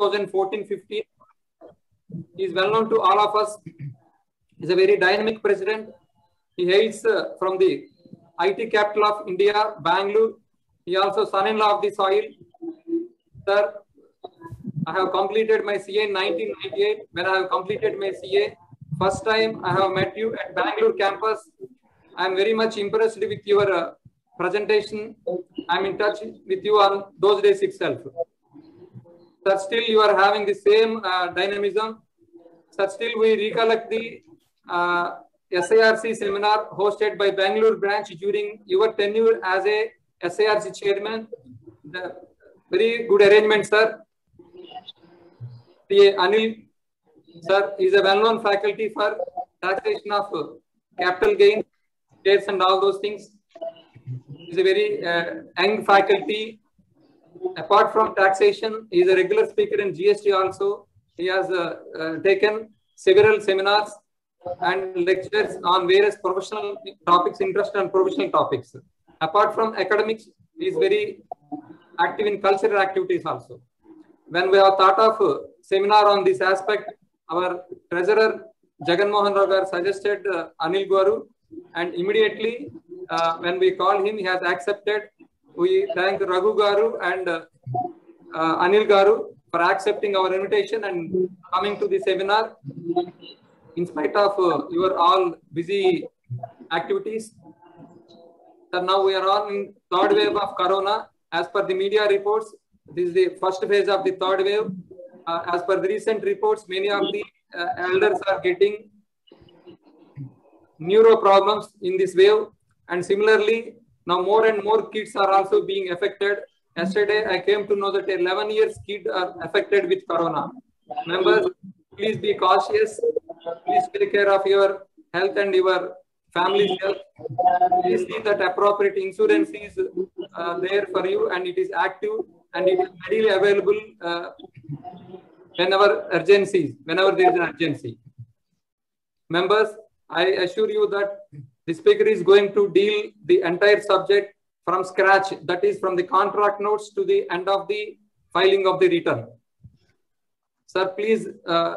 2014-15. He is well known to all of us. He is a very dynamic president. He hails uh, from the IT capital of India, Bangalore. He also son-in-law of the soil. Sir, I have completed my CA in 1998. When I have completed my CA, first time I have met you at Bangalore campus. I am very much impressed with your uh, presentation. I'm in touch with you on those days itself. Sir, still you are having the same uh, dynamism. Sir, still we recollect the uh, SIRC seminar hosted by Bangalore branch during your tenure as a SIRC chairman. The very good arrangement, sir. The Anil, sir, is a well-known faculty for taxation of uh, capital gain, shares and all those things. He's a very uh, young faculty. Apart from taxation, he is a regular speaker in GST also. He has uh, uh, taken several seminars and lectures on various professional topics, interest and professional topics. Apart from academics, he is very active in cultural activities also. When we have thought of a seminar on this aspect, our treasurer Jagan Mohan Rao suggested uh, Anil Garu and immediately uh, when we called him, he has accepted. We thank Raghu Garu and uh, uh, Anil Garu for accepting our invitation and coming to the seminar in spite of uh, your all busy activities. So now we are on in third wave of corona. As per the media reports, this is the first phase of the third wave. Uh, as per the recent reports, many of the uh, elders are getting neuro problems in this wave. And similarly, now more and more kids are also being affected. Yesterday, I came to know that 11 years kids are affected with corona. Members, please be cautious. Please take care of your health and your family's health. Please see that appropriate insurance is uh, there for you and it is active and it is readily available uh, whenever urgencies, whenever there is an urgency. Members, I assure you that the speaker is going to deal the entire subject from scratch. That is from the contract notes to the end of the filing of the return. Sir, please uh,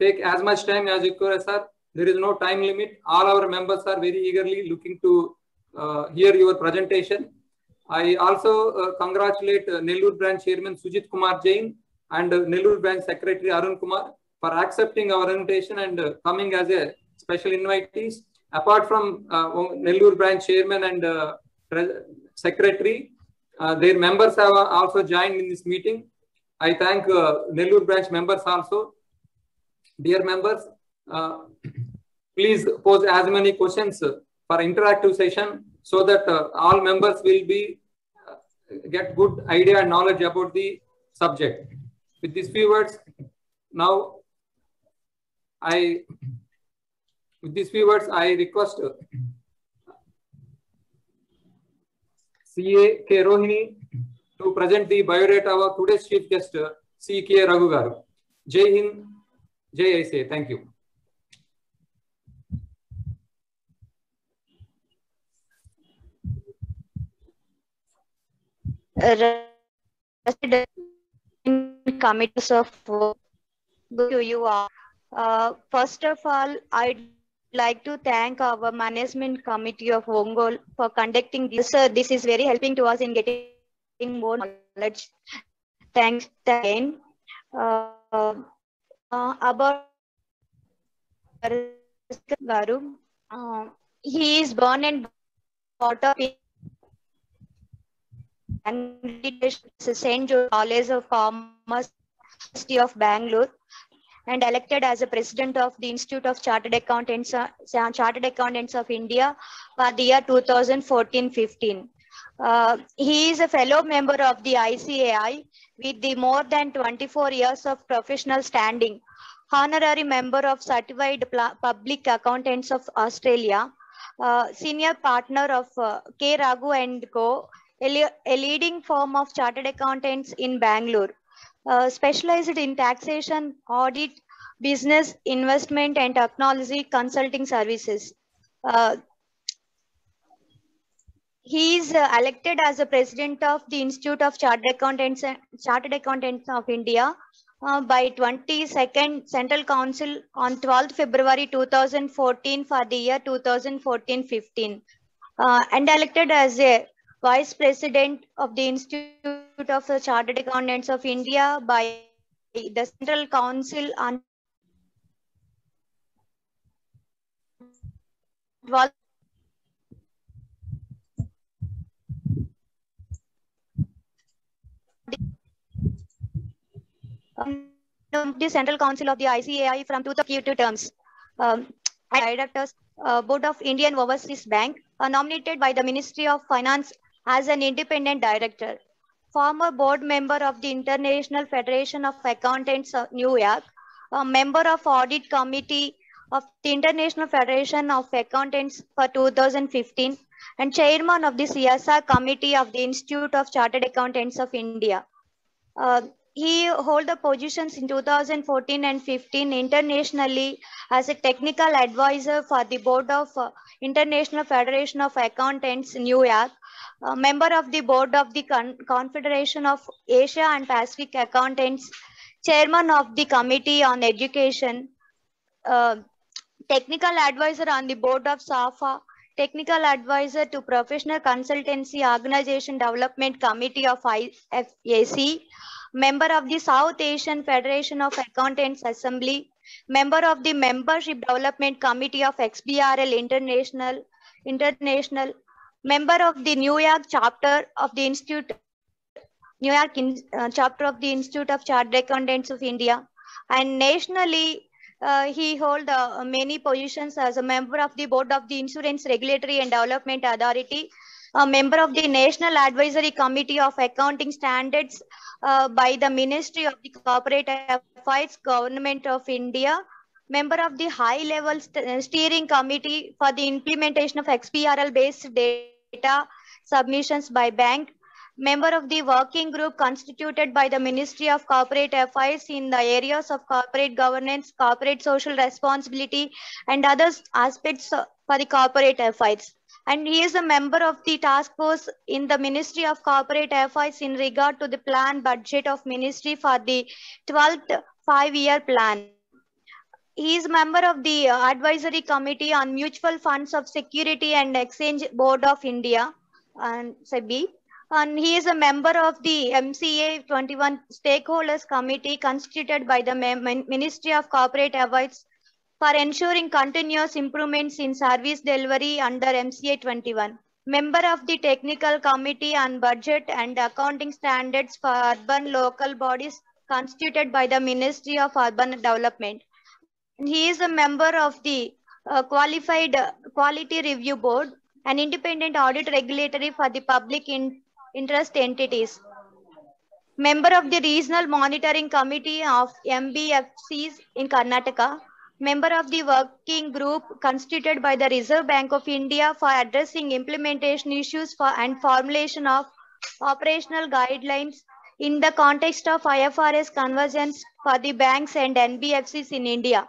take as much time as you require, sir. There is no time limit. All our members are very eagerly looking to uh, hear your presentation. I also uh, congratulate uh, Nellore branch chairman Sujit Kumar Jain and uh, Nellore branch secretary Arun Kumar for accepting our invitation and uh, coming as a special invitees. Apart from uh, Nellore branch chairman and uh, secretary, uh, their members have also joined in this meeting. I thank uh, Nellore branch members also. Dear members, uh, please pose as many questions for interactive session so that uh, all members will be uh, get good idea and knowledge about the subject. With these few words, now I with these few words I request uh, CA K Rohini to present the biodata of today's chief guest, uh, C K Raghu Garu. Jai Hind, Jai I say. Thank you. committees of work you. Uh, first of all, I'd like to thank our management committee of Ongole for conducting this. Uh, this is very helping to us in getting more knowledge. Thanks again. Uh, uh, about Garu, uh, he is born and brought up in St. George College of Commerce, University of Bangalore, and elected as a president of the Institute of Chartered Accountants, uh, Chartered Accountants of India for the year 2014-15. Uh, he is a fellow member of the ICAI with the more than 24 years of professional standing, honorary member of Certified Public Accountants of Australia, uh, senior partner of uh, K. Raghu and Co., a, a leading firm of chartered accountants in Bangalore, uh, specialized in taxation, audit, business, investment, and technology consulting services. Uh, he is uh, elected as the president of the Institute of Chartered Accountants, Chartered Accountants of India uh, by 22nd Central Council on 12th February 2014 for the year 2014-15 uh, and elected as a Vice President of the Institute of the Chartered Accountants of India by the Central Council on the Central Council of the ICAI from two to terms. Um, directors, uh, Board of Indian Overseas Bank, are nominated by the Ministry of Finance as an independent director. Former board member of the International Federation of Accountants of New York, a member of Audit Committee of the International Federation of Accountants for 2015, and chairman of the CSR Committee of the Institute of Chartered Accountants of India. Uh, he hold the positions in 2014 and 15 internationally as a technical advisor for the board of uh, International Federation of Accountants, New York, a member of the board of the Con Confederation of Asia and Pacific Accountants, chairman of the Committee on Education, uh, technical advisor on the board of SAFA, technical advisor to Professional Accountancy Organization Development Committee of IFAC, member of the South Asian Federation of Accountants Assembly, member of the Membership Development Committee of XBRL International, International, member of the New York chapter of the Institute, New York in, uh, chapter of the Institute of Chartered Accountants of India, and nationally uh, he hold uh, many positions as a member of the board of the Insurance Regulatory and Development Authority, a member of the National Advisory Committee of Accounting Standards uh, by the Ministry of the Corporate Affairs, Government of India, member of the High Level St uh, Steering Committee for the implementation of XBRL based data submissions by bank, member of the working group constituted by the Ministry of Corporate Affairs in the areas of corporate governance, corporate social responsibility, and other aspects for the corporate affairs and he is a member of the task force in the Ministry of Corporate Affairs in regard to the plan budget of ministry for the 12th five-year plan. He is member of the advisory committee on mutual funds of security and exchange board of India and SEBI. And he is a member of the MCA 21 stakeholders committee constituted by the Ministry of Corporate Affairs for ensuring continuous improvements in service delivery under MCA 21. Member of the Technical Committee on Budget and Accounting Standards for Urban Local Bodies constituted by the Ministry of Urban Development. He is a member of the uh, Qualified Quality Review Board, an independent audit regulatory for the public in interest entities. Member of the Regional Monitoring Committee of NBFCs in Karnataka, member of the working group constituted by the Reserve Bank of India for addressing implementation issues for and formulation of operational guidelines in the context of IFRS convergence for the banks and NBFCs in India.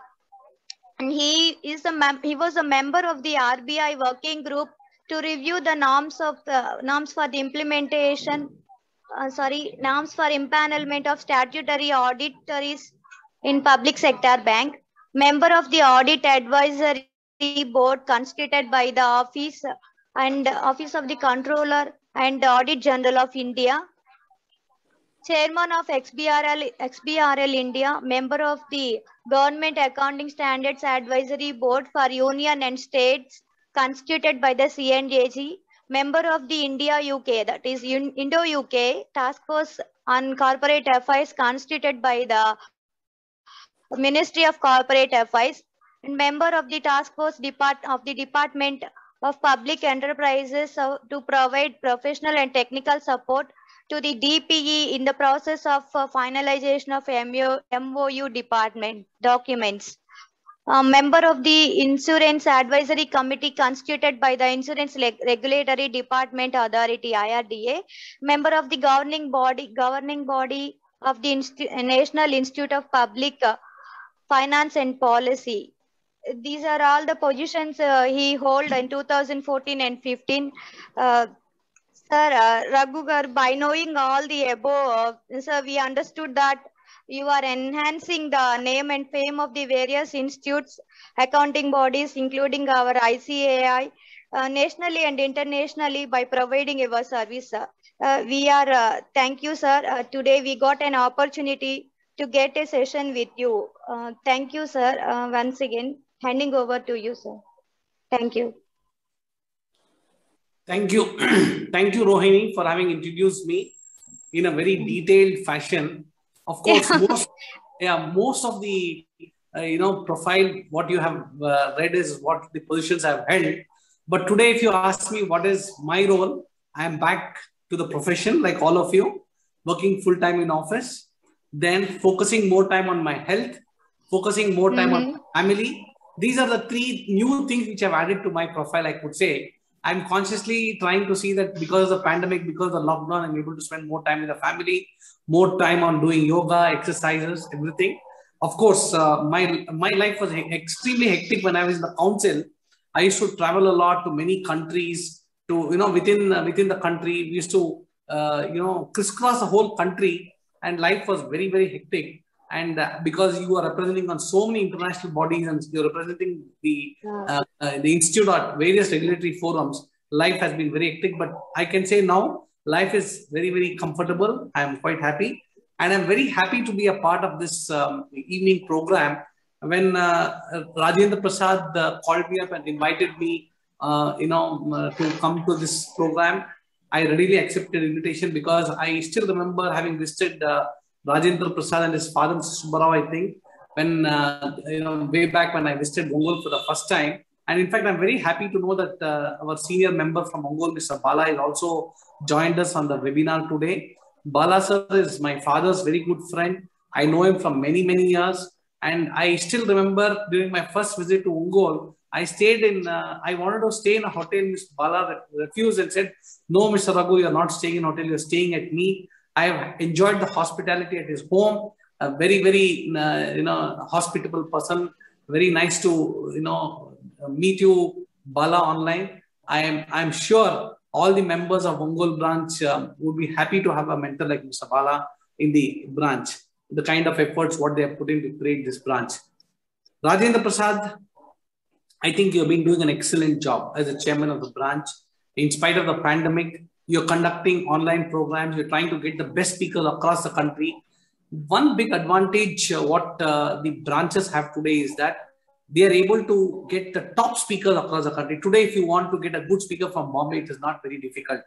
And he is a mem- he was a member of the RBI working group to review the norms of the norms for the implementation uh, sorry norms for empanelment of statutory auditories in public sector bank. Member of the audit advisory board constituted by the office and office of the controller and the audit general of india chairman of xbrl xbrl india member of the government accounting standards advisory board for union and states constituted by the cndg member of the india uk that is indo uk task force on corporate affairs constituted by the Ministry of Corporate Affairs, and member of the task force depart of the Department of Public Enterprises uh, to provide professional and technical support to the DPE in the process of uh, finalization of MO, MOU department documents. A member of the Insurance Advisory Committee constituted by the Insurance Regulatory Department Authority IRDA, member of the governing body governing body of the Inst National Institute of Public uh, finance and policy. These are all the positions uh, he held in 2014 and 15. Uh, sir, uh, Raghugar, by knowing all the above, sir, we understood that you are enhancing the name and fame of the various institutes, accounting bodies, including our ICAI, uh, nationally and internationally by providing your service. Uh, we are, uh, thank you, sir. Uh, today we got an opportunity to get a session with you. Uh, thank you, sir. Uh, once again, handing over to you, sir. Thank you. Thank you. Thank you, Rohini, for having introduced me in a very detailed fashion. Of course, Yeah. most, yeah, most of the uh, you know profile what you have uh, read is what the positions I've held. But today, if you ask me what is my role, I am back to the profession like all of you, working full time in office, then focusing more time on my health, focusing more time on family. These are the three new things which I've added to my profile, I could say. I'm consciously trying to see that because of the pandemic, because of the lockdown, I'm able to spend more time with the family, more time on doing yoga, exercises, everything. Of course, uh, my my life was extremely hectic when I was in the council. I used to travel a lot to many countries. To you know, within uh, within the country, we used to uh, you know crisscross the whole country, and life was very very hectic. And uh, because you are representing on so many international bodies and you're representing the uh, uh, the institute at various regulatory forums, life has been very hectic. But I can say now life is very very comfortable. I am quite happy, and I'm very happy to be a part of this um, evening program. When uh, Rajendra Prasad uh, called me up and invited me, uh, you know, uh, to come to this program, I readily accepted invitation because I still remember having visited uh, Rajendra Prasad and his father, Mr. Subbarao, I think, when, uh, you know, way back when I visited Ongole for the first time. And in fact, I'm very happy to know that uh, our senior member from Ongole, Mr. Bala, is also joined us on the webinar today. Bala sir is my father's very good friend. I know him from many, many years. And I still remember during my first visit to Ongole, I stayed in, uh, I wanted to stay in a hotel. Mr. Bala refused and said, No, Mr. Raghu, you're not staying in hotel, you're staying at me. I have enjoyed the hospitality at his home. A very, very, uh, you know, hospitable person. Very nice to, you know, meet you, Bala, online. I am, I'm sure all the members of Ongole branch um, would be happy to have a mentor like Mr. Bala in the branch. The kind of efforts what they have put in to create this branch. Rajendra Prasad, I think you've been doing an excellent job as a chairman of the branch. In spite of the pandemic, you're conducting online programs. You're trying to get the best speakers across the country. One big advantage uh, what uh, the branches have today is that they are able to get the top speakers across the country. Today, if you want to get a good speaker from Bombay, it is not very difficult.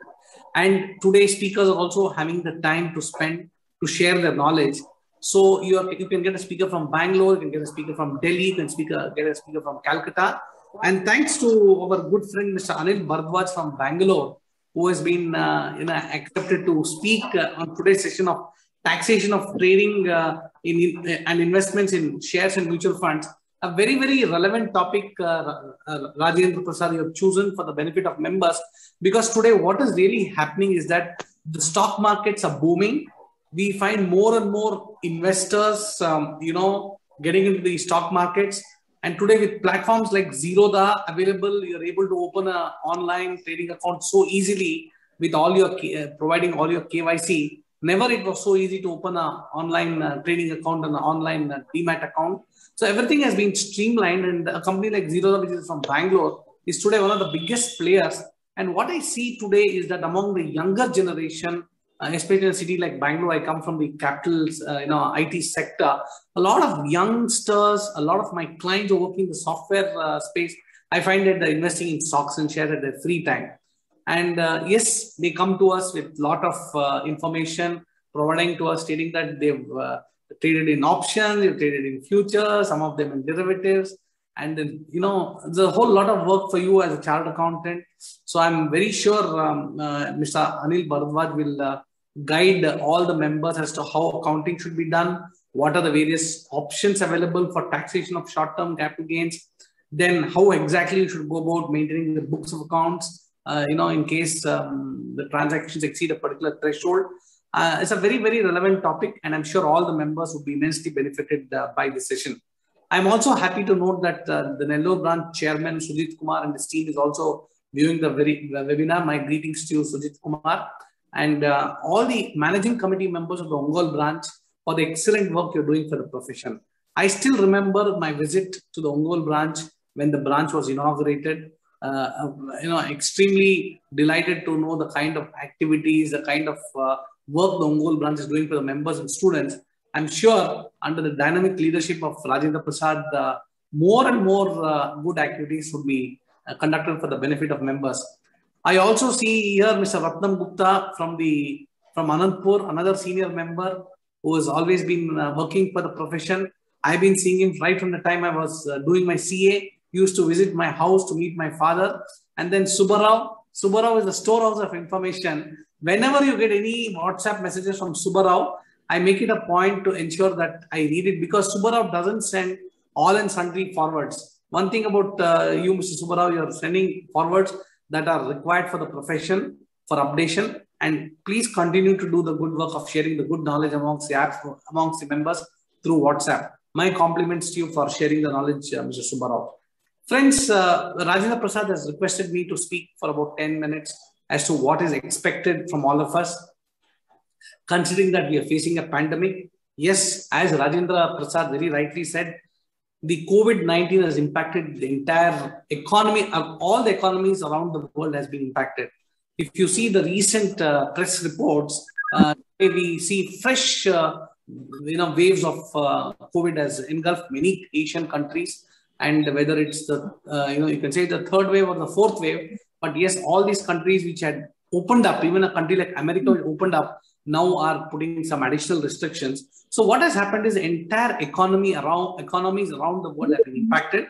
And today, speakers are also having the time to spend to share their knowledge. So you, are, you can get a speaker from Bangalore, you can get a speaker from Delhi, you can speaker, get a speaker from Calcutta. And thanks to our good friend, Mr. Anil Bhardwaj from Bangalore, who has been uh, you know, accepted to speak uh, on today's session of taxation of trading uh, in, in, and investments in shares and mutual funds. A very, very relevant topic, uh, uh, Rajendra Prasad, you have chosen for the benefit of members. Because today, what is really happening is that the stock markets are booming. We find more and more investors, um, you know, getting into the stock markets. And today, with platforms like Zerodha available, you're able to open an online trading account so easily with all your uh, providing all your KYC. Never it was so easy to open an online uh, trading account and an online uh, demat account. So everything has been streamlined, and a company like Zerodha, which is from Bangalore, is today one of the biggest players. And what I see today is that among the younger generation, especially in a city like Bangalore, I come from the capital, uh, you know, IT sector. A lot of youngsters, a lot of my clients are working in the software uh, space. I find that they're investing in stocks and shares at their free time. And uh, yes, they come to us with a lot of uh, information, providing to us, stating that they've uh, traded in options, they've traded in futures, some of them in derivatives. And you know, there's a whole lot of work for you as a chartered accountant. So I'm very sure um, uh, Mr. Anil Bharadwaj will uh, guide all the members as to how accounting should be done, what are the various options available for taxation of short-term capital gains, then how exactly you should go about maintaining the books of accounts, uh, you know, in case um, the transactions exceed a particular threshold. Uh, it's a very, very relevant topic, and I'm sure all the members would be immensely benefited uh, by this session. I'm also happy to note that uh, the Nellore branch chairman, Sujit Kumar, and his team is also viewing the, very, the webinar. My greetings to you, Sujit Kumar. And uh, all the managing committee members of the Ongole branch, for the excellent work you're doing for the profession. I still remember my visit to the Ongole branch when the branch was inaugurated. Uh, you know, extremely delighted to know the kind of activities, the kind of uh, work the Ongole branch is doing for the members and students. I'm sure under the dynamic leadership of Rajendra Prasad, uh, more and more uh, good activities would be uh, conducted for the benefit of members. I also see here Mr. Ratnam Gupta from the from Anantapur, another senior member who has always been uh, working for the profession. I've been seeing him right from the time I was uh, doing my CA. He used to visit my house to meet my father. And then Subarao. Subarao is the storehouse of information. Whenever you get any WhatsApp messages from Subarao, I make it a point to ensure that I read it because Subarao doesn't send all and sundry forwards. One thing about uh, you, Mr. Subarao, you're sending forwards that are required for the profession for updation. And please continue to do the good work of sharing the good knowledge amongst the apps, amongst the members through WhatsApp. My compliments to you for sharing the knowledge, uh, Mr. Subarao. Friends, uh, Rajendra Prasad has requested me to speak for about 10 minutes as to what is expected from all of us, considering that we are facing a pandemic. Yes, as Rajendra Prasad very rightly said, the COVID-19 has impacted the entire economy, all the economies around the world has been impacted. If you see the recent uh, press reports, uh, we see fresh uh, you know, waves of uh, COVID has engulfed many Asian countries. And whether it's the, uh, you know, you can say the third wave or the fourth wave, but yes, all these countries which had opened up, even a country like America opened up, now are putting some additional restrictions. So what has happened is entire economy around economies around the world have been impacted,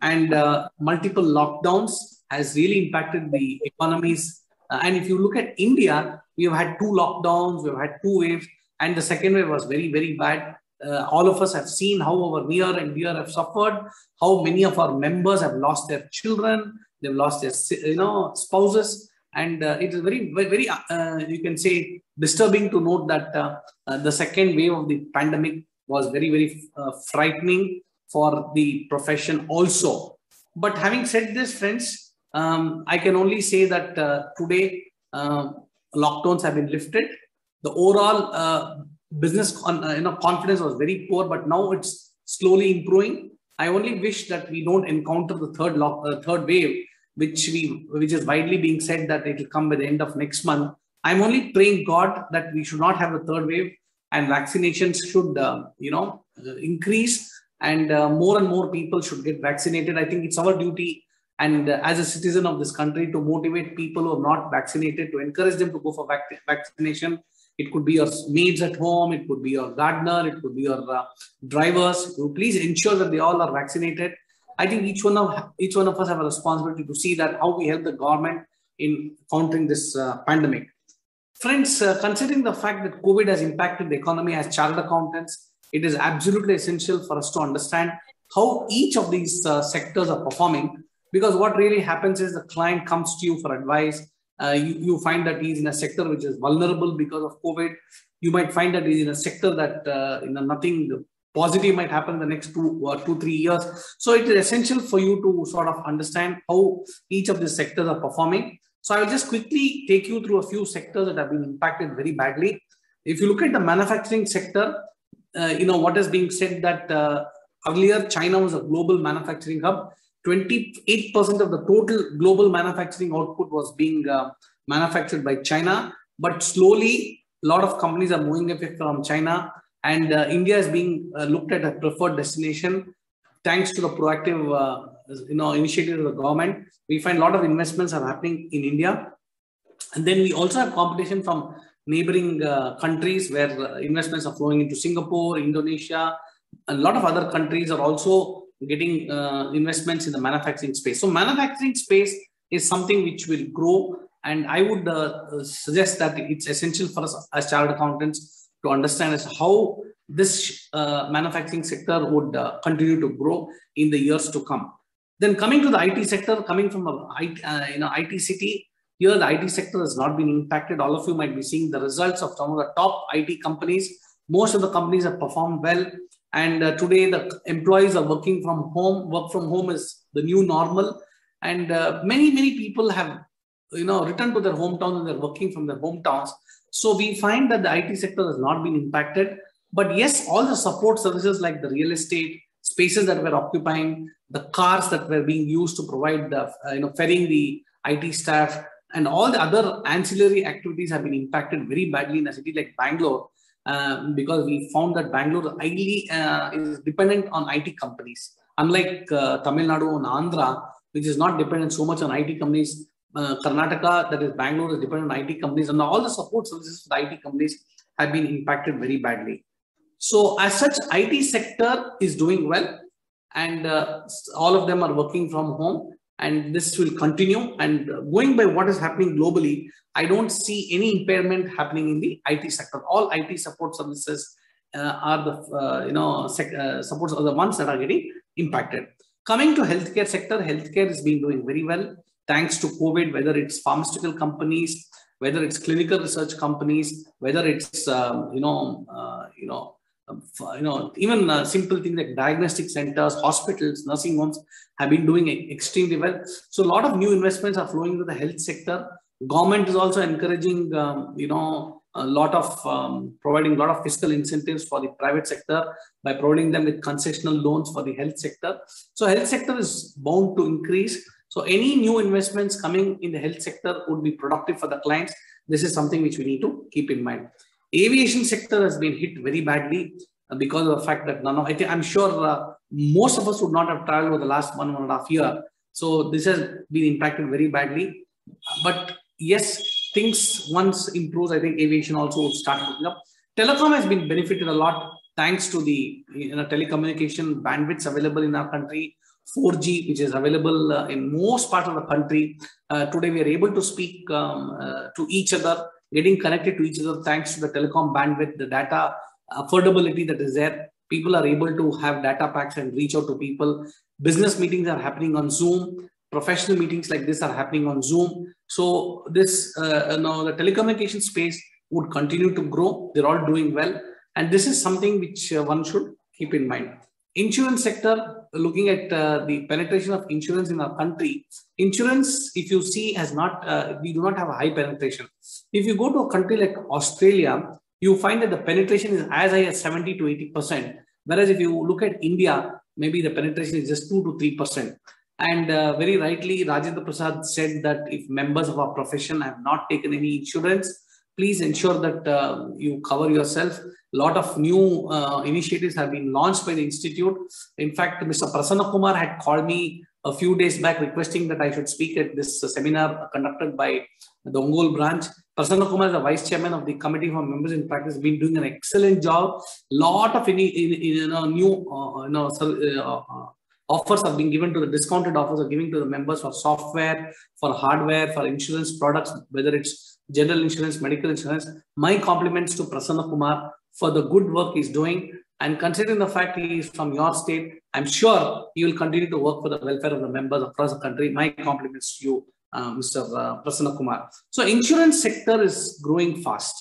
and uh, multiple lockdowns has really impacted the economies. Uh, and if you look at India, we have had two lockdowns, we have had two waves, and the second wave was very very bad. Uh, all of us have seen how our near and dear have suffered, how many of our members have lost their children, they've lost their you know spouses and uh, it is very very uh, you can say disturbing to note that uh, uh the second wave of the pandemic was very very uh, frightening for the profession also. But having said this friends um, i can only say that uh, today lockdowns have been lifted. The overall business con- you know confidence was very poor but now it's slowly improving. I only wish that we don't encounter the third lock, third wave which we which is widely being said that it will come by the end of next month. I'm only praying God that we should not have a third wave and vaccinations should uh, you know uh, increase and uh, more and more people should get vaccinated. I think it's our duty and uh, as a citizen of this country to motivate people who are not vaccinated to encourage them to go for vac- vaccination. It could be your maids at home, it could be your gardener, it could be your uh, drivers. So please ensure that they all are vaccinated I think each one of each one of us have a responsibility to see that how we help the government in countering this uh, pandemic. Friends, uh, considering the fact that COVID has impacted the economy as chartered accountants, it is absolutely essential for us to understand how each of these uh, sectors are performing. Because what really happens is the client comes to you for advice. Uh, you, you find that he's in a sector which is vulnerable because of COVID. You might find that he's in a sector that uh, you know nothing positive might happen in the next two or uh, two three years. So it is essential for you to sort of understand how each of these sectors are performing. So i will just quickly take you through a few sectors that have been impacted very badly. If you look at the manufacturing sector uh, you know what is being said that uh, earlier china was a global manufacturing hub. 28% of the total global manufacturing output was being uh, manufactured by china. But slowly a lot of companies are moving away from china and uh, India is being uh, looked at a preferred destination thanks to the proactive uh, you know initiative of the government. We find a lot of investments are happening in India, and then we also have competition from neighboring uh, countries where uh, investments are flowing into Singapore, Indonesia. A lot of other countries are also getting uh, investments in the manufacturing space. So manufacturing space is something which will grow, and I would suggest that it's essential for us as chartered accountants to understand is how this uh, manufacturing sector would uh, continue to grow in the years to come. Then coming to the IT sector, coming from a uh, you know IT city, here the IT sector has not been impacted. All of you might be seeing the results of some of the top IT companies. Most of the companies have performed well, and uh, today the employees are working from home. Work from home is the new normal, and uh, many many people have you know returned to their hometowns and they're working from their hometowns so we find that the IT sector has not been impacted. But yes, all the support services like the real estate, spaces that we're occupying, the cars that were being used to provide the, uh, you know, ferrying the IT staff, and all the other ancillary activities have been impacted very badly in a city like Bangalore uh, because we found that Bangalore highly uh, is dependent on IT companies. Unlike uh, Tamil Nadu and Andhra, which is not dependent so much on IT companies, uh, Karnataka, that is Bangalore, is dependent on IT companies, and all the support services for the IT companies have been impacted very badly. So, as such, IT sector is doing well, and uh, all of them are working from home and this will continue. And going by what is happening globally, I don't see any impairment happening in the IT sector. All IT support services uh, are the uh, you know uh, supports are the ones that are getting impacted. Coming to healthcare sector, healthcare is being doing very well thanks to COVID. Whether it's pharmaceutical companies, whether it's clinical research companies, whether it's um, you know uh, you know um, you know, even uh, simple things like diagnostic centers, hospitals, nursing homes have been doing extremely well. So a lot of new investments are flowing into the health sector. Government is also encouraging, um, you know, a lot of um, providing a lot of fiscal incentives for the private sector by providing them with concessional loans for the health sector. So health sector is bound to increase. So any new investments coming in the health sector would be productive for the clients. This is something which we need to keep in mind aviation sector has been hit very badly uh, because of the fact that none of, I think I'm sure uh, most of us would not have traveled over the last one, one and a half year. So this has been impacted very badly. But yes, things once improves, I think aviation also would start looking up. Telecom has been benefited a lot thanks to the you know, telecommunication bandwidths available in our country. 4G, which is available uh, in most parts of the country. Uh, today, we are able to speak um, uh, to each other getting connected to each other thanks to the telecom bandwidth, the data affordability that is there. People are able to have data packs and reach out to people. Business meetings are happening on Zoom. Professional meetings like this are happening on Zoom. So this, uh, you know, the telecommunication space would continue to grow. They're all doing well, and this is something which uh, one should keep in mind insurance sector looking at uh, the penetration of insurance in our country insurance if you see has not uh, we do not have a high penetration. If you go to a country like australia you find that the penetration is as high as 70 to 80 percent. Whereas if you look at india maybe the penetration is just 2 to 3 percent. And uh, very rightly rajendra prasad said that if members of our profession have not taken any insurance please ensure that uh, you cover yourself. A lot of new uh, initiatives have been launched by the institute. In fact, Mr. Prasanna Kumar had called me a few days back requesting that I should speak at this uh, seminar conducted by the Ongole branch. Prasanna Kumar is the vice chairman of the committee for members in practice, has been doing an excellent job. Lot of any, you know, new uh, you know, uh, offers are being given to the discounted offers are giving to the members for software, for hardware, for insurance products, whether it's general insurance, medical insurance. My compliments to Prasanna Kumar for the good work he's doing. And considering the fact he is from your state, I'm sure he will continue to work for the welfare of the members across the country. My compliments to you, uh, Mr. Uh, Prasanna Kumar. So insurance sector is growing fast.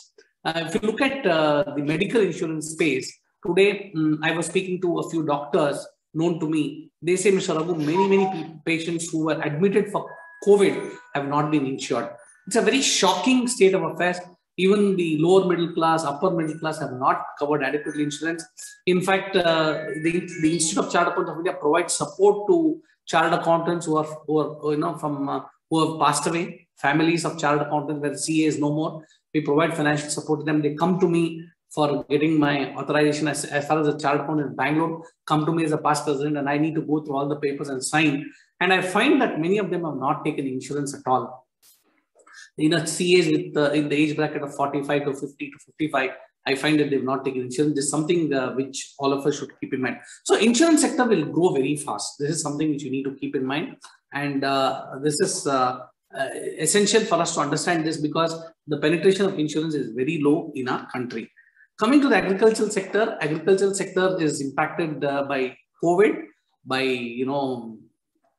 Uh, if you look at uh, the medical insurance space, today um, I was speaking to a few doctors known to me. They say, Mr. Raghu, many, many patients who were admitted for COVID have not been insured. It's a very shocking state of affairs. Even the lower middle class, upper middle class have not covered adequately insurance. In fact, uh, the, the Institute of Chartered Accountants of India provides support to chartered accountants who are, who are you know, from uh, who have passed away, families of chartered accountants where CA is no more. We provide financial support to them. They come to me for getting my authorization as, as far as the chartered accountant in Bangalore, come to me as a past president, and I need to go through all the papers and sign. And I find that many of them have not taken insurance at all you know, CAs with in the age bracket of 45 to 50 to 55, I find that they've not taken insurance. This is something uh, which all of us should keep in mind. So insurance sector will grow very fast. This is something which you need to keep in mind. And uh, this is uh, uh, essential for us to understand this because the penetration of insurance is very low in our country. Coming to the agricultural sector, agricultural sector is impacted uh, by COVID, by, you know,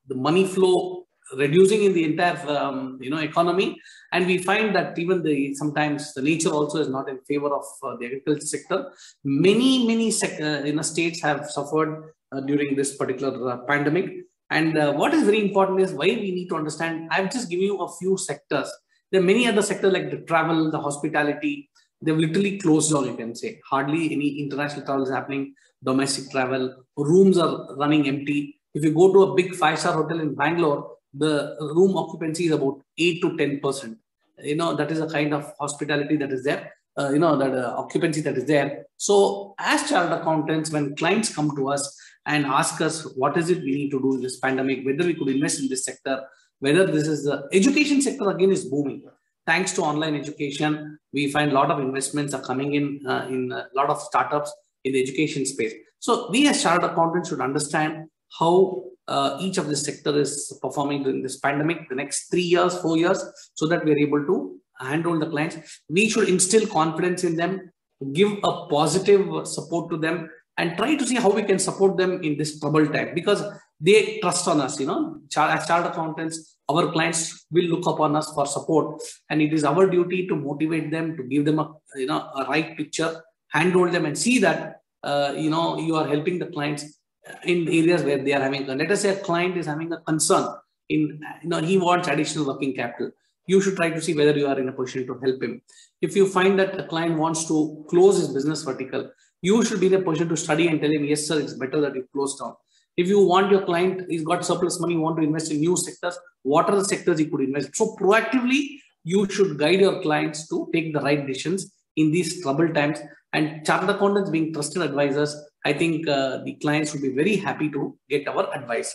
the money flow reducing in the entire um, you know economy. And we find that even the sometimes the nature also is not in favor of uh, the agriculture sector. Many many sec- uh, you states have suffered uh, during this particular uh, pandemic. And uh, what is very important is why we need to understand i've just given you a few sectors. There are many other sectors like the travel the hospitality they've literally closed down, you can say. Hardly any international travel is happening, domestic travel, rooms are running empty. If you go to a big five star hotel in Bangalore, the room occupancy is about 8 to 10%. You know, that is a kind of hospitality that is there. Uh, you know, that uh, occupancy that is there. So, as chartered accountants, when clients come to us and ask us what is it we need to do in this pandemic, whether we could invest in this sector, whether this is the education sector again is booming. Thanks to online education, we find a lot of investments are coming in uh, in a lot of startups in the education space. So, we as chartered accountants should understand how uh, each of the sector is performing during this pandemic, the next three years, four years, so that we're able to handle the clients. We should instill confidence in them, give a positive support to them, and try to see how we can support them in this troubled time because they trust on us. You know, as chartered accountants, our clients will look upon us for support, and it is our duty to motivate them, to give them a you know a right picture, handhold them, and see that uh, you know you are helping the clients in areas where they are having a let us say a client is having a concern in you know he wants additional working capital. You should try to see whether you are in a position to help him. If you find that a client wants to close his business vertical you should be in a position to study and tell him yes sir it's better that you close down. If you want your client he's got surplus money you want to invest in new sectors what are the sectors he could invest so proactively you should guide your clients to take the right decisions in these troubled times and chartered accountants being trusted advisors I think uh, the clients would be very happy to get our advice.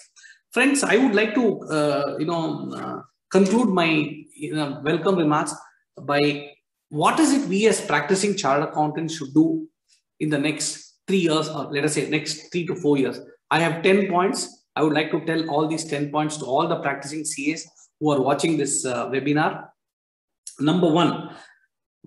Friends, I would like to, uh, you know, uh, conclude my you know, welcome remarks by what is it we as practicing chartered accountants should do in the next three years, or let us say next three to four years. I have 10 points. I would like to tell all these 10 points to all the practicing CAs who are watching this uh, webinar. Number one,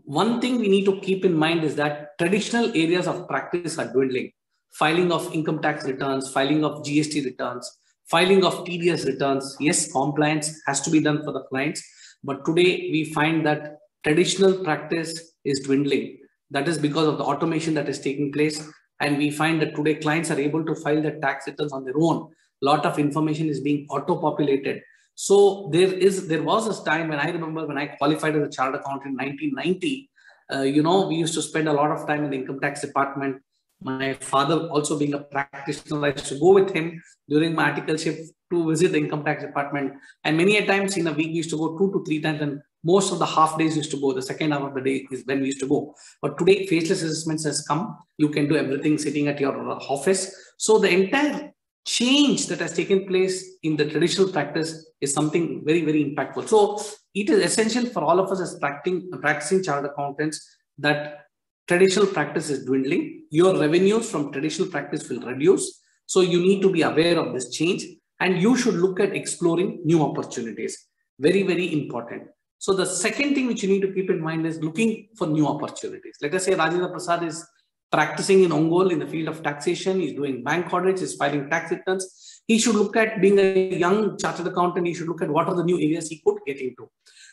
one thing we need to keep in mind is that traditional areas of practice are dwindling filing of income tax returns, filing of GST returns, filing of TDS returns. Yes, compliance has to be done for the clients, but today we find that traditional practice is dwindling. That is because of the automation that is taking place. And we find that today clients are able to file their tax returns on their own. Lot of information is being auto-populated. So there is there was a time when I remember when I qualified as a chartered accountant in 1990. Uh, you know, we used to spend a lot of time in the income tax department my father also being a practitioner, I used to go with him during my articleship to visit the income tax department. And many a times in a week, we used to go two to three times and most of the half days used to go. The second half of the day is when we used to go. But today, faceless assessments has come. You can do everything sitting at your office. So the entire change that has taken place in the traditional practice is something very, very impactful. So it is essential for all of us as practicing, practicing chartered accountants that traditional practice is dwindling. Your revenues from traditional practice will reduce. So you need to be aware of this change and you should look at exploring new opportunities. Very, very important. So the second thing which you need to keep in mind is looking for new opportunities. Let us say Rajendra Prasad is practicing in Ongole in the field of taxation. He's doing bank audits, he's filing tax returns. He should look at being a young chartered accountant. He should look at what are the new areas he could get into.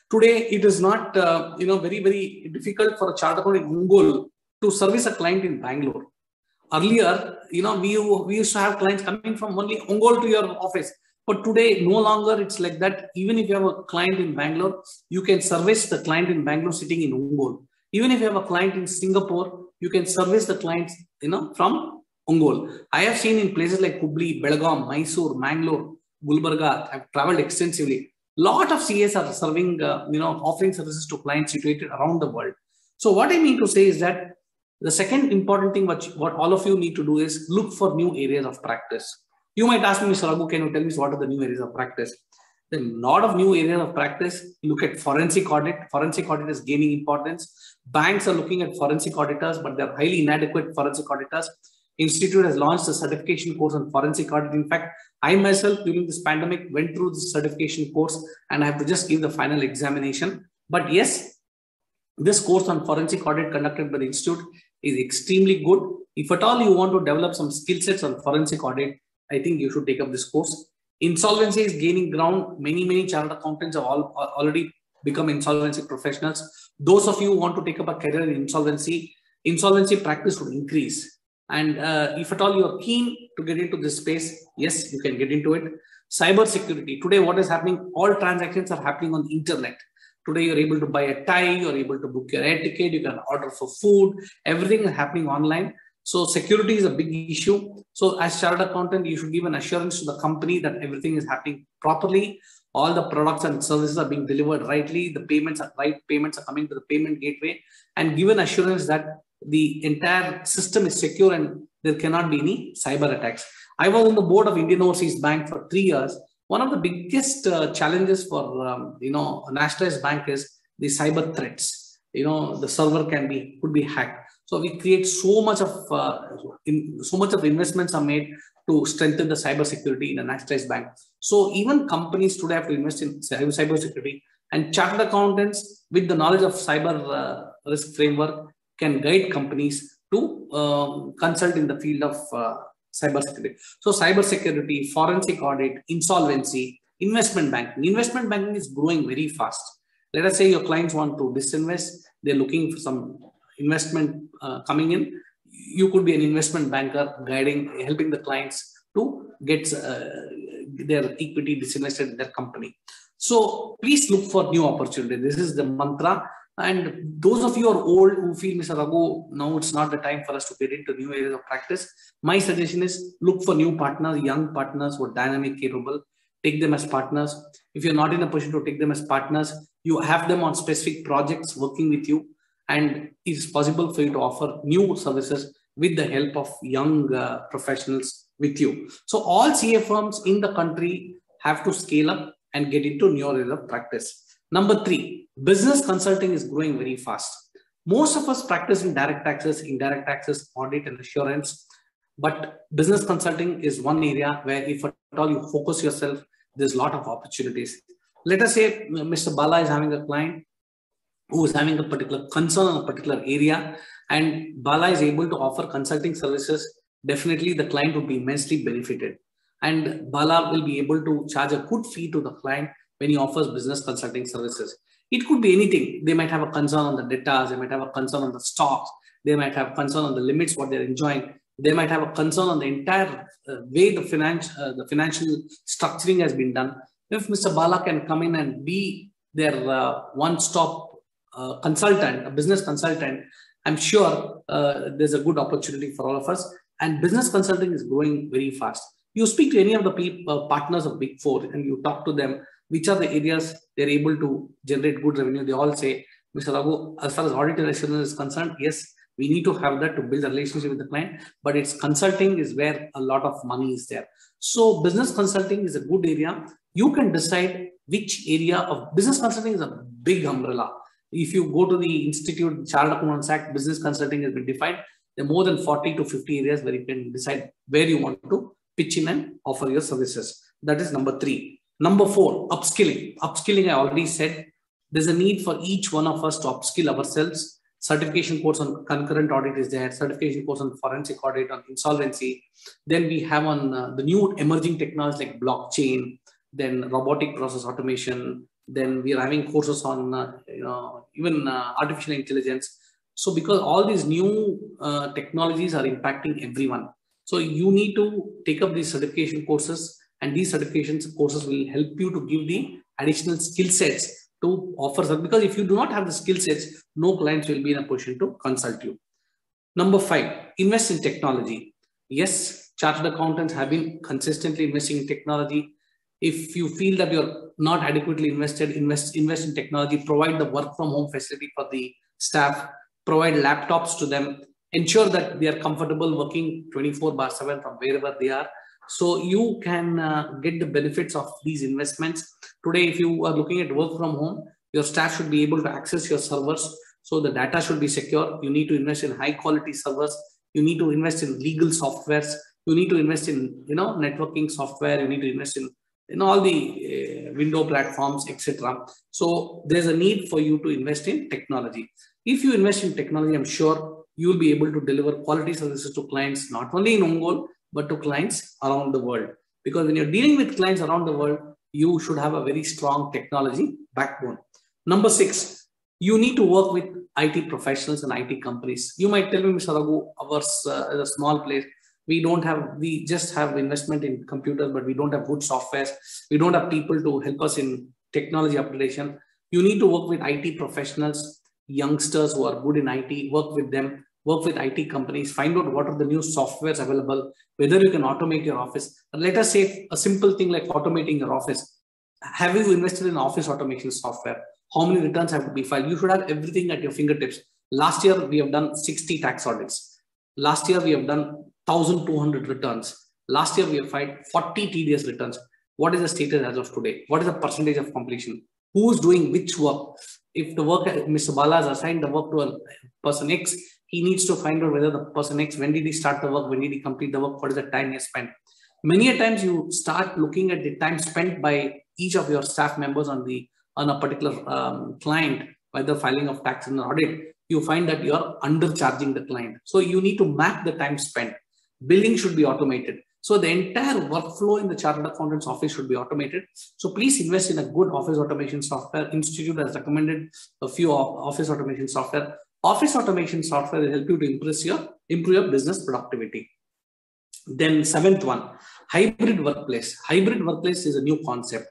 Today, it is not, uh, you know, very, very difficult for a chartered accountant in Ongole to service a client in Bangalore. Earlier, you know, we, we used to have clients coming from only Ongole to your office. But today, no longer it's like that. Even if you have a client in Bangalore, you can service the client in Bangalore sitting in Ongole. Even if you have a client in Singapore, you can service the clients, you know, from Ongole. I have seen in places like Hubli, Belgaum, Mysore, Mangalore, Gulbarga. I've traveled extensively lot of CAs are serving, uh, you know, offering services to clients situated around the world. So what I mean to say is that the second important thing which what all of you need to do is look for new areas of practice. You might ask me, Mr. Raghu, can you tell me what are the new areas of practice? A lot of new areas of practice. Look at forensic audit. Forensic audit is gaining importance. Banks are looking at forensic auditors, but they're highly inadequate forensic auditors. Institute has launched a certification course on forensic audit. In fact, I myself during this pandemic went through this certification course and I have to just give the final examination. But yes, this course on forensic audit conducted by the Institute is extremely good. If at all you want to develop some skill sets on forensic audit, I think you should take up this course. Insolvency is gaining ground. Many, many chartered accountants have all, already become insolvency professionals. Those of you who want to take up a career in insolvency, insolvency practice would increase and uh, if at all you are keen to get into this space, yes, you can get into it. Cyber security. Today, what is happening? All transactions are happening on the internet. Today, you're able to buy a tie, you're able to book your air ticket, you can order for food, everything is happening online. So security is a big issue. So as chartered accountant, you should give an assurance to the company that everything is happening properly. All the products and services are being delivered rightly. The payments are right. Payments are coming to the payment gateway and given assurance that the entire system is secure and there cannot be any cyber attacks. I was on the board of Indian Overseas Bank for three years. One of the biggest uh, challenges for um, you know a nationalized bank is the cyber threats. You know the server can be could be hacked. So we create so much of uh, in, so much of investments are made to strengthen the cyber security in a nationalized bank. So even companies today have to invest in cyber security, and chartered accountants with the knowledge of cyber uh, risk framework can guide companies to um, consult in the field of uh, cyber security. So cyber security, forensic audit, insolvency, investment banking. Investment banking is growing very fast. Let us say your clients want to disinvest, they're looking for some investment uh, coming in. You could be an investment banker guiding, helping the clients to get uh, their equity disinvested in their company. So please look for new opportunity. This is the mantra and those of you are old who feel, Mr. Raghu, now it's not the time for us to get into new areas of practice. My suggestion is look for new partners, young partners who are dynamic, capable. Take them as partners. If you're not in a position to take them as partners, you have them on specific projects working with you. And it's possible for you to offer new services with the help of young uh, professionals with you. So all CA firms in the country have to scale up and get into new areas of practice. Number three, business consulting is growing very fast. Most of us practice in direct taxes, indirect taxes, audit, and assurance. But business consulting is one area where, if at all you focus yourself, there's a lot of opportunities. Let us say Mr. Bala is having a client who is having a particular concern on a particular area, and Bala is able to offer consulting services. Definitely, the client would be immensely benefited. And Bala will be able to charge a good fee to the client when he offers business consulting services. It could be anything. They might have a concern on the data, they might have a concern on the stocks, they might have a concern on the limits, what they're enjoying. They might have a concern on the entire uh, way the, finance, uh, the financial structuring has been done. If Mr. Bala can come in and be their uh, one-stop uh, consultant, a business consultant, I'm sure uh, there's a good opportunity for all of us. And business consulting is growing very fast. You speak to any of the uh, partners of Big Four and you talk to them which are the areas they're able to generate good revenue. They all say, Mr. Raghu, as far as audit and assurance is concerned, yes, we need to have that to build a relationship with the client, but it's consulting is where a lot of money is there. So business consulting is a good area. You can decide which area of business consulting is a big umbrella. If you go to the Institute Chartered Accountants Act, business consulting has been defined. There are more than 40 to 50 areas where you can decide where you want to pitch in and offer your services. That is number three. Number four, upskilling. Upskilling, I already said, there's a need for each one of us to upskill ourselves. Certification course on concurrent audit is there, certification course on forensic audit, on insolvency. Then we have on uh, the new emerging technologies like blockchain, then robotic process automation. Then we are having courses on, uh, you know, even uh, artificial intelligence. So because all these new uh, technologies are impacting everyone. So you need to take up these certification courses and these certifications courses will help you to give the additional skill sets to offer because if you do not have the skill sets no clients will be in a position to consult you number five invest in technology yes chartered accountants have been consistently investing in technology if you feel that you're not adequately invested invest invest in technology provide the work from home facility for the staff provide laptops to them ensure that they are comfortable working 24 bar 7 from wherever they are so you can uh, get the benefits of these investments. Today, if you are looking at work from home, your staff should be able to access your servers. So the data should be secure. You need to invest in high quality servers. You need to invest in legal softwares. You need to invest in, you know, networking software. You need to invest in, in all the uh, window platforms, etc. So there's a need for you to invest in technology. If you invest in technology, I'm sure you will be able to deliver quality services to clients, not only in Ongole, but to clients around the world. Because when you're dealing with clients around the world, you should have a very strong technology backbone. Number six, you need to work with IT professionals and IT companies. You might tell me, Mr. Raghu, ours uh, is a small place. We don't have, we just have investment in computers, but we don't have good softwares. We don't have people to help us in technology upgradation. You need to work with IT professionals, youngsters who are good in IT, work with them, work with IT companies, find out what are the new softwares available, whether you can automate your office. Let us say a simple thing like automating your office. Have you invested in office automation software? How many returns have to be filed? You should have everything at your fingertips. Last year, we have done 60 tax audits. Last year, we have done 1,200 returns. Last year, we have filed 40 TDS returns. What is the status as of today? What is the percentage of completion? Who is doing which work? If the work, Mr. Bala has assigned the work to a person X, he needs to find out whether the person X, when did he start the work? When did he complete the work? What is the time he spent? Many a times you start looking at the time spent by each of your staff members on the on a particular um, client by the filing of tax and audit, you find that you're undercharging the client. So you need to map the time spent. Billing should be automated. So the entire workflow in the chartered accountant's office should be automated. So please invest in a good office automation software. Institute has recommended a few office automation software. Office automation software will help you to impress your, improve your business productivity. Then seventh one, hybrid workplace. Hybrid workplace is a new concept.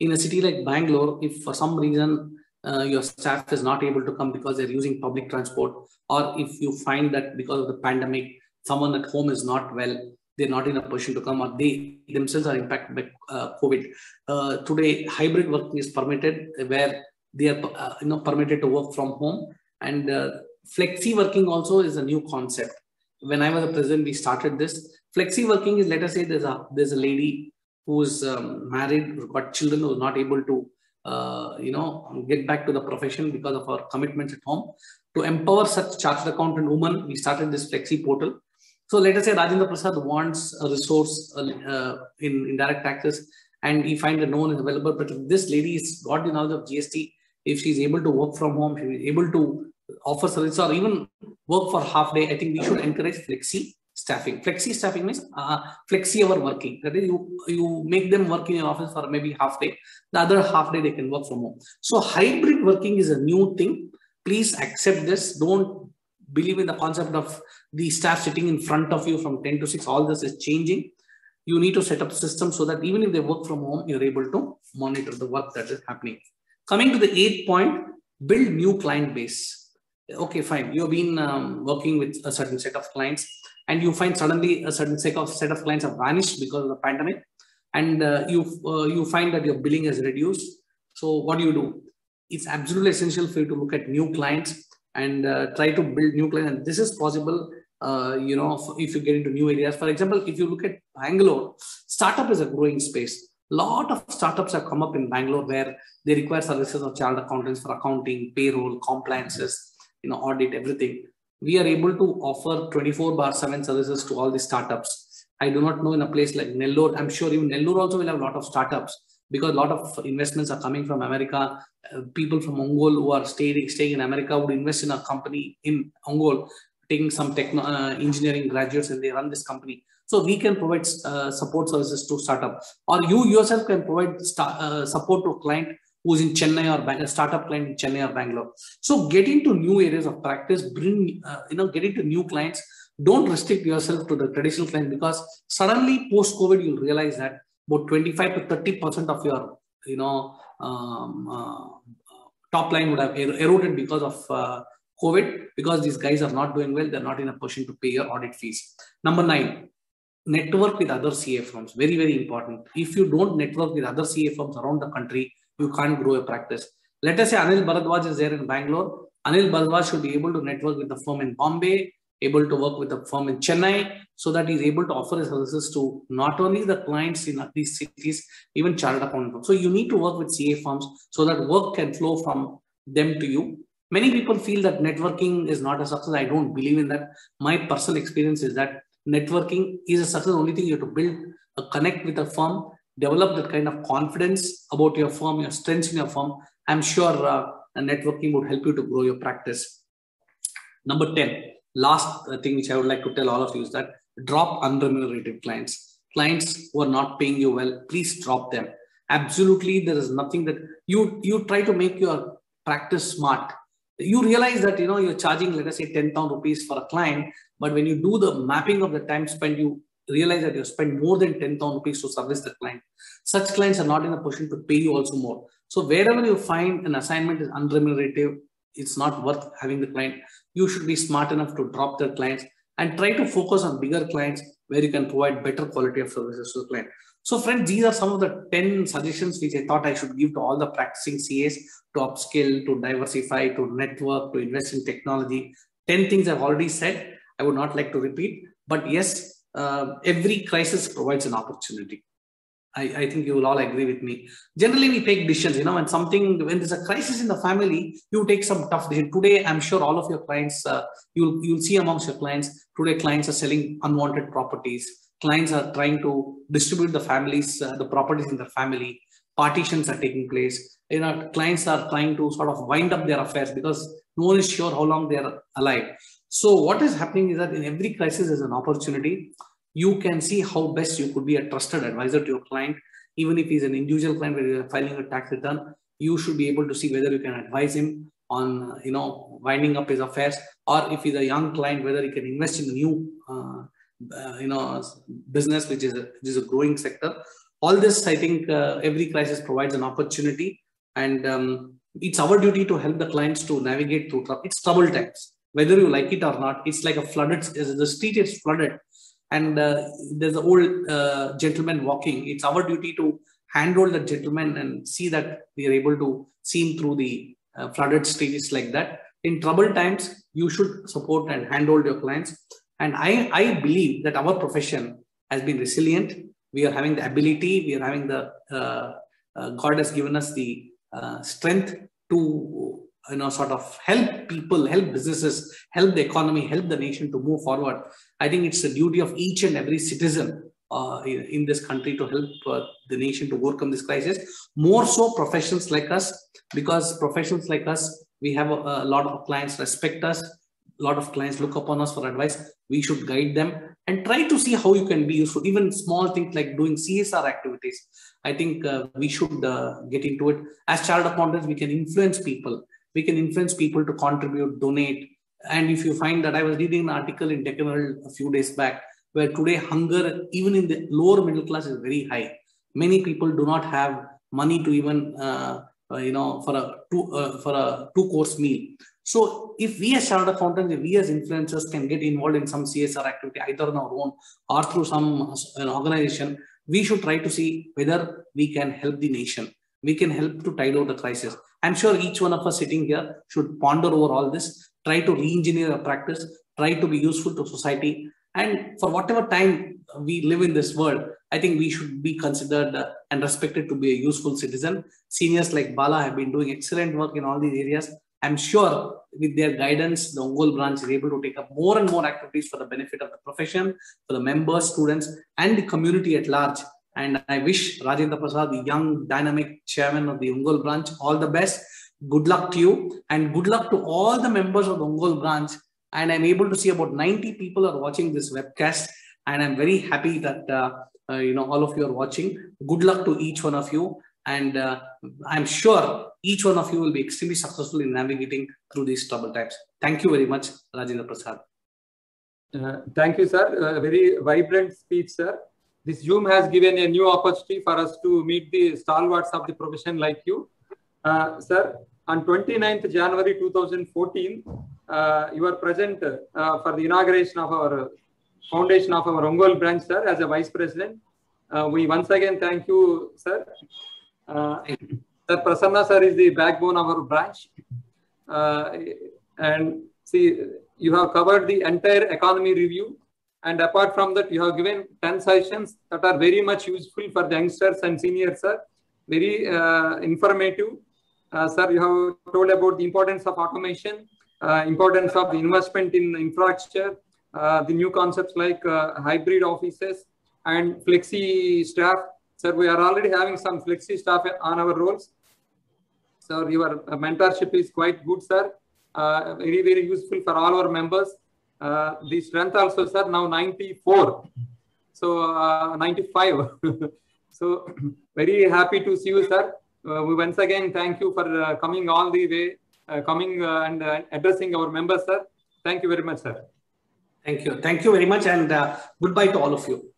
In a city like Bangalore, if for some reason uh, your staff is not able to come because they're using public transport, or if you find that because of the pandemic, someone at home is not well, they're not in a position to come, or they themselves are impacted by uh, COVID. Uh, today, hybrid working is permitted where they are uh, you know permitted to work from home, and uh, flexi working also is a new concept. When I was a president, we started this. Flexi working is let us say there's a there's a lady who's um, married, got children, who's not able to uh, you know, get back to the profession because of our commitments at home. To empower such chartered accountant women, we started this flexi portal. So let us say Rajendra Prasad wants a resource uh, uh, in indirect taxes and he finds no one is available. But if this lady has got the knowledge of GST, if she's able to work from home, she's able to offer service or even work for half day, I think we should encourage flexi staffing. Flexi staffing means uh, flexi hour working. That is, you, you make them work in your office for maybe half day. The other half day they can work from home. So hybrid working is a new thing. Please accept this. Don't believe in the concept of the staff sitting in front of you from 10 to 6. All this is changing. You need to set up systems so that even if they work from home, you're able to monitor the work that is happening. Coming to the eighth point, build new client base. Okay, fine. You've been um, working with a certain set of clients and you find suddenly a certain set of set of clients have vanished because of the pandemic and uh, you uh, you find that your billing has reduced so what do you do it's absolutely essential for you to look at new clients and uh, try to build new clients. And this is possible uh, you know if you get into new areas. For example if you look at bangalore startup is a growing space. A lot of startups have come up in bangalore where they require services of chartered accountants for accounting payroll compliances you know audit everything. We are able to offer 24 bar 7 services to all the startups. I do not know in a place like Nellore. I'm sure even Nellore also will have a lot of startups because a lot of investments are coming from America. Uh, people from Ongole who are staying, staying in America would invest in a company in Ongole, taking some techno, uh, engineering graduates and they run this company. So we can provide uh, support services to startup or you yourself can provide uh, support to a client who's in Chennai or startup client in Chennai or Bangalore. So get into new areas of practice, bring, uh, you know, get into new clients. Don't restrict yourself to the traditional client because suddenly post COVID, you'll realize that about 25 to 30% of your, you know, um, uh, top line would have er-, eroded because of uh, COVID because these guys are not doing well. They're not in a position to pay your audit fees. Number nine, network with other CA firms. Very, very important. If you don't network with other CA firms around the country, you can't grow a practice. Let us say Anil Bharadwaj is there in Bangalore. Anil Bharadwaj should be able to network with the firm in Bombay, able to work with the firm in Chennai, so that he's able to offer his services to not only the clients in these cities, even chartered accountant. So you need to work with CA firms so that work can flow from them to you. Many people feel that networking is not a success. I don't believe in that. My personal experience is that networking is a success. Only thing you have to build a connect with a firm develop that kind of confidence about your firm, your strengths in your firm, I'm sure uh, networking would help you to grow your practice. Number 10, last uh, thing which I would like to tell all of you is that drop unremunerated clients. Clients who are not paying you well, please drop them. Absolutely, there is nothing that you you try to make your practice smart. You realize that you know you're charging, let us say, 10,000 rupees for a client, but when you do the mapping of the time spent, you realize that you spend more than 10,000 rupees to service the client. Such clients are not in a position to pay you also more. So wherever you find an assignment is unremunerative, it's not worth having the client. You should be smart enough to drop the clients and try to focus on bigger clients where you can provide better quality of services to the client. So friends, these are some of the 10 suggestions which I thought I should give to all the practicing CAs to upskill, to diversify, to network, to invest in technology. 10 things I've already said. I would not like to repeat, but yes, uh, every crisis provides an opportunity. I, I, think you will all agree with me. Generally, we take decisions, you know, when something, when there's a crisis in the family, you take some tough decision. Today, I'm sure all of your clients, uh, you'll, you'll see amongst your clients, today clients are selling unwanted properties. Clients are trying to distribute the families, uh, the properties in the family. Partitions are taking place. You know, clients are trying to sort of wind up their affairs because no one is sure how long they are alive. So what is happening is that in every crisis is an opportunity you can see how best you could be a trusted advisor to your client. Even if he's an individual client where you're filing a tax return, you should be able to see whether you can advise him on, you know, winding up his affairs, or if he's a young client, whether he can invest in a new, uh, uh, you know, business which is a, which is a growing sector. All this, I think, uh, every crisis provides an opportunity, and um, it's our duty to help the clients to navigate through. It's trouble times, whether you like it or not. It's like a flooded. The street is flooded and uh, there's an old uh, gentleman walking. It's our duty to handhold the gentleman and see that we are able to see him through the uh, flooded streets like that. In troubled times, you should support and handhold your clients. And I, I believe that our profession has been resilient. We are having the ability, we are having the, uh, uh, God has given us the uh, strength to you know sort of help people help businesses help the economy help the nation to move forward. I think it's the duty of each and every citizen uh, in, this country to help uh, the nation to overcome this crisis. More so professionals like us because professionals like us we have a, a lot of clients respect us. A lot of clients look upon us for advice. We should guide them and try to see how you can be useful. Even small things like doing csr activities i think uh, we should uh, get into it. As chartered accountants we can influence people we can influence people to contribute, donate. And if you find that I was reading an article in Deccan a few days back, where today hunger, even in the lower middle class, is very high. Many people do not have money to even, uh, uh, you know, for a two uh, for a two course meal. So if we as chartered accountants, if we as influencers can get involved in some CSR activity, either on our own or through some an organization, we should try to see whether we can help the nation. We can help to tide over the crisis. I'm sure each one of us sitting here should ponder over all this, try to re-engineer a practice, try to be useful to society. And for whatever time we live in this world, I think we should be considered uh, and respected to be a useful citizen. Seniors like Bala have been doing excellent work in all these areas. I'm sure with their guidance, the Ongole branch is able to take up more and more activities for the benefit of the profession, for the members, students, and the community at large. And I wish Rajendra Prasad, the young, dynamic chairman of the Ongole branch, all the best. Good luck to you and good luck to all the members of the Ongole branch. And I'm able to see about 90 people are watching this webcast. And I'm very happy that, uh, uh, you know, all of you are watching. Good luck to each one of you. And uh, I'm sure each one of you will be extremely successful in navigating through these troubled times. Thank you very much, Rajendra Prasad. Uh, thank you, sir. A very vibrant speech, sir this Zoom has given a new opportunity for us to meet the stalwarts of the profession like you. Uh, sir, on 29th January 2014, uh, you were present uh, for the inauguration of our foundation of our Ongole branch, sir, as a vice president. Uh, we once again thank you, sir. Uh, sir Prasanna, sir, is the backbone of our branch. Uh, and see, you have covered the entire economy review and apart from that, you have given 10 sessions that are very much useful for the youngsters and seniors, sir. Very uh, informative. Uh, sir, you have told about the importance of automation, uh, importance of the investment in infrastructure, uh, the new concepts like uh, hybrid offices and flexi staff. Sir, we are already having some flexi staff on our roles. Sir, your mentorship is quite good, sir. Uh, very, very useful for all our members. Uh, the strength also, sir, now 94. So uh, 95. so very happy to see you, sir. Uh, we once again thank you for uh, coming all the way, uh, coming and addressing our members, sir. Thank you very much, sir. Thank you. Thank you very much. And goodbye to all of you.